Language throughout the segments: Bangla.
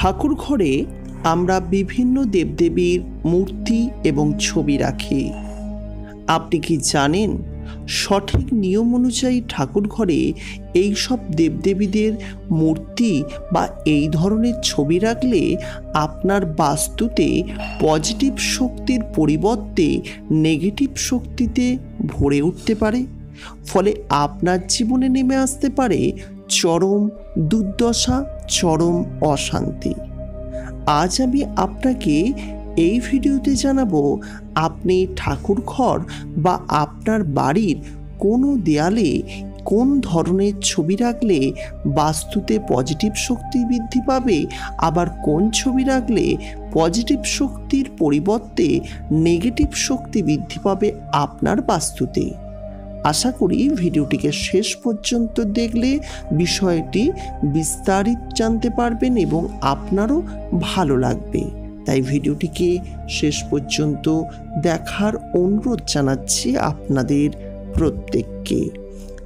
ঠাকুর ঘরে আমরা বিভিন্ন দেবদেবীর মূর্তি এবং ছবি রাখি। আপনি কি জানেন সঠিক নিয়ম অনুযায়ী ঠাকুর ঘরে এই সব দেবদেবীদের মূর্তি বা এই ধরনের ছবি রাখলে আপনার বাস্তুতে পজিটিভ শক্তির পরিবর্তে নেগেটিভ শক্তিতে ভরে উঠতে পারে, ফলে আপনার জীবনে নেমে আসতে পারে চরম দুর্দশা চরম অশান্তি। আজ আমি আপনাকে এই ভিডিওতে জানাব, আপনি ঠাকুর ঘর বা আপনার বাড়ির কোনো দেয়ালে কোন ধরনের ছবি রাখলে বাস্তুতে পজিটিভ শক্তি বৃদ্ধি পাবে, আবার কোন ছবি রাখলে পজিটিভ শক্তির পরিবর্তে নেগেটিভ শক্তি বৃদ্ধি পাবে আপনার বাস্তুতে? আশা করি ভিডিওটিকে শেষ পর্যন্ত দেখলে বিষয়টি বিস্তারিত জানতে পারবেন এবং আপনারও ভালো লাগবে। তাই ভিডিওটিকে শেষ পর্যন্ত দেখার অনুরোধ জানাচ্ছি আপনাদের প্রত্যেককে।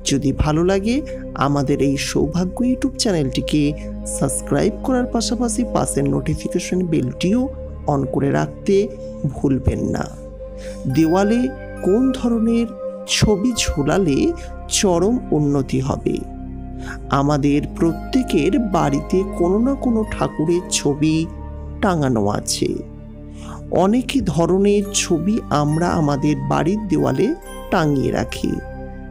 যদি ভালো লাগে, আমাদের এই সৌভাগ্য ইউটিউব চ্যানেলটিকে সাবস্ক্রাইব করার পাশাপাশি পাশের নোটিফিকেশন বেলটিও অন করে রাখতে ভুলবেন না। দেওয়ালে কোন ধরনের ছবি ঝোলালে চরম উন্নতি হবে। আমাদের প্রত্যেকের বাড়িতে কোনো না কোনো ঠাকুরের ছবি টাঙানো আছে। অনেক ধরনের ছবি আমরা আমাদের বাড়ির দেওয়ালে টাঙিয়ে রাখি।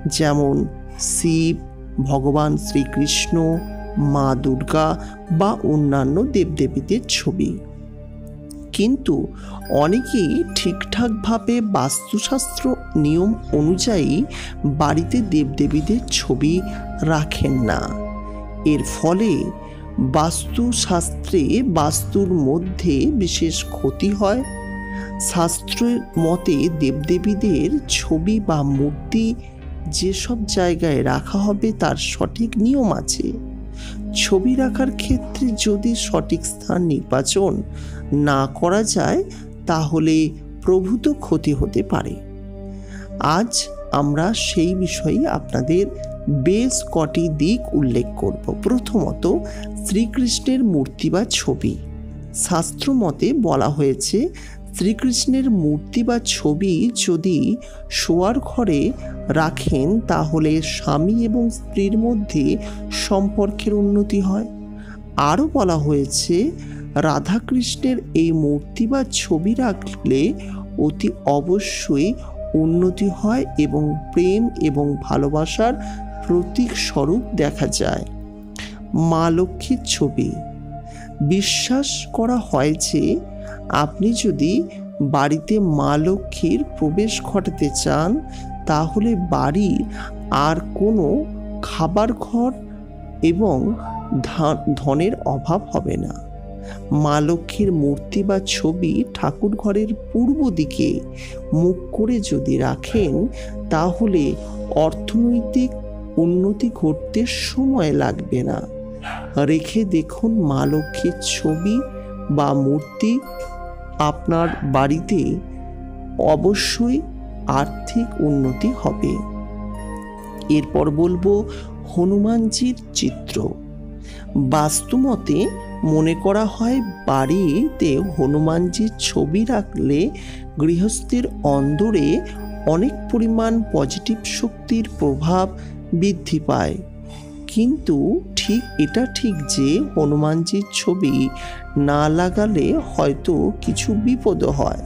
যেমন শিব, ভগবান শ্রীকৃষ্ণ, মা দুর্গা বা অন্যান্য দেবদেবীদের ছবি। কিন্তু অনেকেই ঠিকঠাকভাবে বাস্তুশাস্ত্র নিয়ম অনুযায়ী বাড়িতে দেবদেবীদের ছবি রাখেন না। এর ফলে বাস্তুশাস্ত্রে বাস্তুর মধ্যে বিশেষ ক্ষতি হয়। শাস্ত্রের মতে দেবদেবীদের ছবি বা মূর্তি যেসব জায়গায় রাখা হবে তার সঠিক নিয়ম আছে। ছবি রাখার ক্ষেত্রে যদি সঠিক স্থান নির্বাচন না করা যায়, তাহলে প্রভূত ক্ষতি হতে পারে। আজ আমরা সেই বিষয়ে আপনাদের বেশ কটি দিক উল্লেখ করব। প্রথমত, শ্রীকৃষ্ণের মূর্তি বা ছবি। শাস্ত্র মতে বলা হয়েছে শ্রীকৃষ্ণের মূর্তি বা ছবি যদি শোয়ার ঘরে রাখেন, তাহলে স্বামী এবং স্ত্রীর মধ্যে সম্পর্কের উন্নতি হয়। আরও বলা হয়েছে, রাধাকৃষ্ণের এই মূর্তি বা ছবি রাখলে অতি অবশ্যই উন্নতি হয় এবং প্রেম এবং ভালোবাসার প্রতীক স্বরূপ দেখা যায়। মা লক্ষ্মীর ছবি। বিশ্বাস করা হয় যে আপনি যদি বাড়িতে মা লক্ষ্মীর প্রবেশ ঘটাতে চান, তাহলে বাড়ির আর কোনো খাবার ঘর এবং ধনের অভাব হবে না। মা লক্ষ্মীর মূর্তি বা ছবি ঠাকুর ঘরের পূর্ব দিকে মুখ করে যদি রাখেন, তাহলে অর্থনৈতিক উন্নতি ঘটতে সময় লাগবে না। রেখে দেখুন মা লক্ষ্মীর ছবি বা মূর্তি আপনার বাড়িতে অবশ্যই আর্থিক উন্নতি হবে। এরপর বলব হনুমানজির চিত্র। বাস্তুমতে মনে করা হয় বাড়িতে হনুমানজির ছবি রাখলে গৃহস্থের অন্দরে অনেক পরিমাণ পজিটিভ শক্তির প্রভাব বৃদ্ধি পায়। কিন্তু ঠিক এটা ঠিক যে হনুমানজির ছবি না লাগালে হয়তো কিছু বিপদ হয়।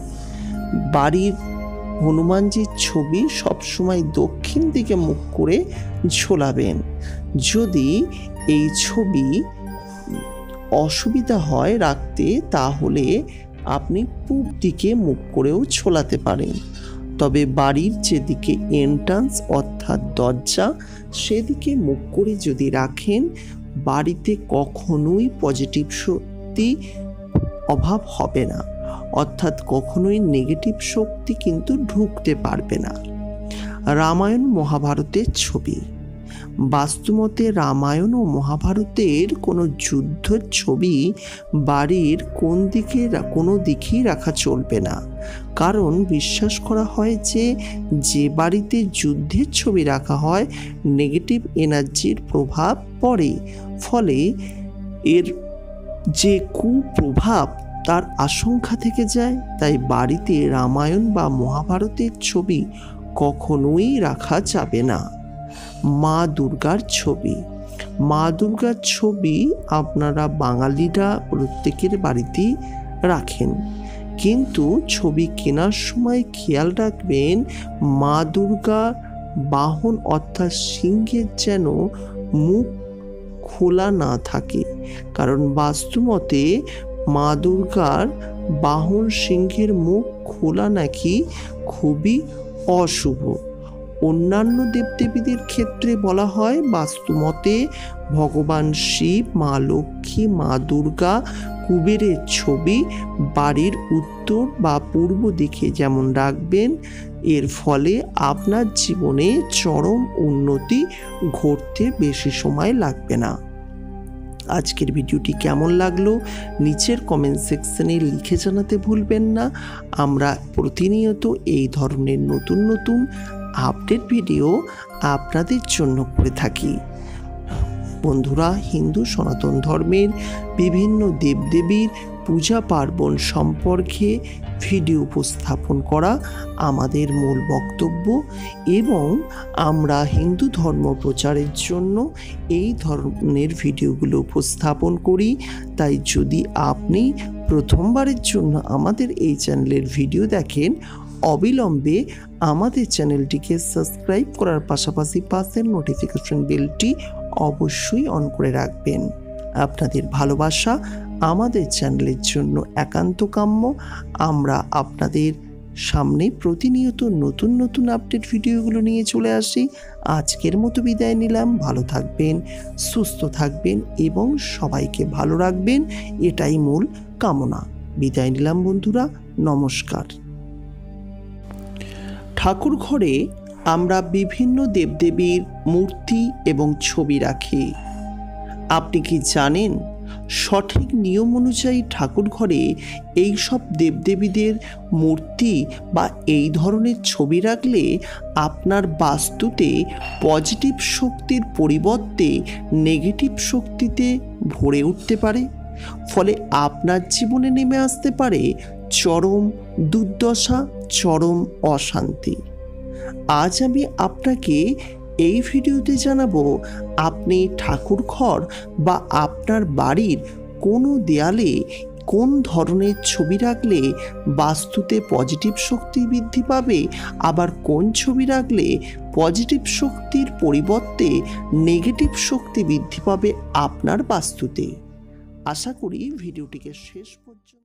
বাড়ির হনুমানজির ছবি সবসময় দক্ষিণ দিকে মুখ করে ঝোলাবেন। যদি এই ছবি অসুবিধা হয় রাখতে, তাহলে আপনি পূব দিকে মুখ করেও ছোলাতে পারেন। তবে বাড়ির যেদিকে এন্ট্রান্স অর্থাৎ দরজা, সেদিকে মুখ করে যদি রাখেন বাড়িতে কখনোই পজিটিভ শক্তি অভাব হবে না। অর্থাৎ কখনোই নেগেটিভ শক্তি কিন্তু ঢুকতে পারবে না। রামায়ণ মহাভারতের ছবি। বাস্তুমতে রামায়ণ ও মহাভারতের কোনো যুদ্ধের ছবি বাড়ির কোন দিকে কোনো দিকেই রাখা চলবে না। কারণ বিশ্বাস করা হয় যে যে বাড়িতে যুদ্ধের ছবি রাখা হয় নেগেটিভ এনার্জির প্রভাব পড়ে। ফলে এর যে কুপ্রভাব তার আশঙ্কা থেকে যায়, তাই বাড়িতে রামায়ণ বা মহাভারতের ছবি কখনোই রাখা যাবে না। মা দুর্গার ছবি। মা দুর্গার ছবি আপনারা বাঙালিরা প্রত্যেকের বাড়িতেই রাখেন। কিন্তু ছবি কেনার সময় খেয়াল রাখবেন, মা দুর্গা বাহন অর্থাৎ সিংহের যেন মুখ খোলা না থাকে। কারণ বাস্তুমতে মা দুর্গার বাহন সিংহের মুখ খোলা নাকি খুবই অশুভ। অন্যান্য দেবদেবীদের ক্ষেত্রে বলা হয় বাস্তুমতে ভগবান শিব, মা লক্ষ্মী, মা দুর্গা, কুবেরের ছবি, বাড়ির উত্তর বা পূর্ব দিকে যেমন রাখবেন এর ফলে আপনার জীবনে চরম উন্নতি ঘটতে বেশি সময় লাগবে না। আজকের ভিডিওটি কেমন লাগল নিচের কমেন্ট সেকশনে লিখে জানাতে ভুলবেন না। আমরা প্রতিনিয়ত এই ধরনের নতুন নতুন আপডেট ভিডিও আপনাদের জন্য করে থাকি। বন্ধুরা, হিন্দু সনাতন ধর্মের বিভিন্ন দেবদেবীর পূজা পার্বণ সম্পর্কে ভিডিও উপস্থাপন করা আমাদের মূল বক্তব্য এবং আমরা হিন্দু ধর্ম প্রচারের জন্য এই ধরনের ভিডিওগুলো উপস্থাপন করি। তাই যদি আপনি প্রথমবারের জন্য আমাদের এই চ্যানেলের ভিডিও দেখেন, অবিলম্বে আমাদের চ্যানেলটিকে সাবস্ক্রাইব করার পাশাপাশি পাশের নোটিফিকেশন বেলটি অবশ্যই অন করে রাখবেন। আপনাদের ভালোবাসা আমাদের চ্যানেলের জন্য একান্ত কাম্য। আমরা আপনাদের সামনে প্রতিনিয়ত নতুন নতুন আপডেট ভিডিওগুলো নিয়ে চলে আসি। আজকের মতো বিদায় নিলাম। ভালো থাকবেন, সুস্থ থাকবেন এবং সবাইকে ভালো রাখবেন। এটাই মূল কামনা। বিদায় নিলাম বন্ধুরা, নমস্কার। ঠাকুর ঘরে আমরা বিভিন্ন দেবদেবীর মূর্তি এবং ছবি রাখি। আপনি কি জানেন সঠিক নিয়ম অনুযায়ী ঠাকুর ঘরে এই সব দেবদেবীদের মূর্তি বা এই ধরনের ছবি রাখলে আপনার বাস্তুতে পজিটিভ শক্তির পরিবর্তে নেগেটিভ শক্তিতে ভরে উঠতে পারে। ফলে আপনার জীবনে নেমে আসতে পারে চরম দুর্দশা, চরম অশান্তি। আজ আমি আপনাকে এই ভিডিওতে জানাব, আপনি ঠাকুর ঘর বা আপনার বাড়ির কোনো দেয়ালে কোন ধরনের ছবি রাখলে বাস্তুতে পজিটিভ শক্তি বৃদ্ধি পাবে, আবার কোন ছবি রাখলে পজিটিভ শক্তির পরিবর্তে নেগেটিভ শক্তি বৃদ্ধি পাবে আপনার বাস্তুতে। আশা করি ভিডিওটিকে শেষ পর্যন্ত